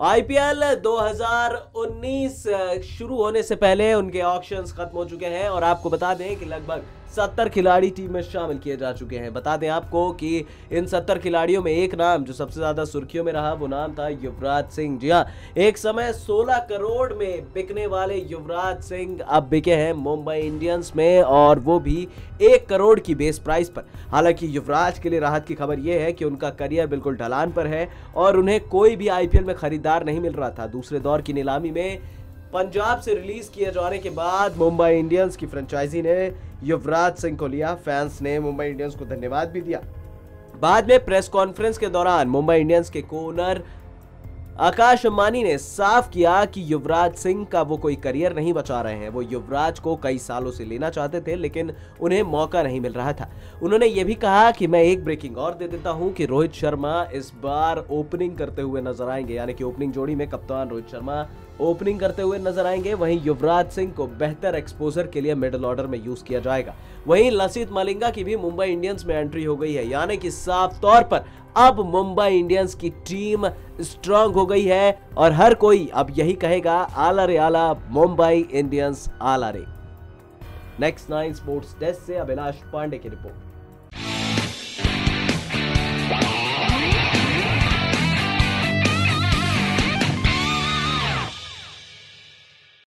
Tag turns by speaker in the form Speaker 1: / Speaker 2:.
Speaker 1: IPL 2019 शुरू होने से पहले उनके ऑक्शंस खत्म हो चुके हैं और आपको बता दें कि लगभग 70 खिलाड़ी टीम में शामिल किए जा चुके हैं। बता दें आपको कि इन 70 खिलाड़ियों में एक नाम जो सबसे ज़्यादा सुर्खियों में रहा, वो नाम था युवराज सिंह। जी हाँ एक समय 16 करोड़ में बिकने वाले युवराज सिंह अब बिके हैं मुंबई इंडियंस में और वो भी एक करोड़ की बेस प्राइस पर। हालाँकि युवराज के लिए राहत की खबर यह है कि उनका करियर बिल्कुल ढलान पर है और उन्हें कोई भी आईपीएल में खरीदार नहीं मिल रहा था। दूसरे दौर की नीलामी में पंजाब से रिलीज़ किए जाने के बाद मुंबई इंडियंस की फ्रेंचाइजी ने युवराज सिंह को लिया। फैंस ने मुंबई इंडियंस को धन्यवाद भी दिया। बाद में प्रेस कॉन्फ्रेंस के दौरान मुंबई इंडियंस के कोनर आकाश अंबानी ने साफ़ किया कि युवराज सिंह का वो कोई करियर नहीं बचा रहे हैं। वो युवराज को कई सालों से लेना चाहते थे, लेकिन उन्हें मौका नहीं मिल रहा था। उन्होंने ये भी कहा कि मैं एक ब्रेकिंग और दे देता हूँ कि रोहित शर्मा इस बार ओपनिंग करते हुए नज़र आएँगे। यानी कि ओपनिंग जोड़ी में कप्तान रोहित शर्मा ओपनिंग करते हुए नज़र आएँगे। वहीं युवराज सिंह को बेहतर एक्सपोजर के लिए मिडल ऑर्डर में यूज़ किया जाएगा। वहीं लसित मलिंगा की भी मुंबई इंडियंस में एंट्री हो गई है। यानी कि साफ़ तौर पर अब मुंबई इंडियंस की टीम स्ट्रांग हो गई है और हर कोई अब यही कहेगा आला रे आला, मुंबई इंडियंस आला रे नेक्स्ट नाइन स्पोर्ट्स डेस्क से अभिलाष पांडे की रिपोर्ट।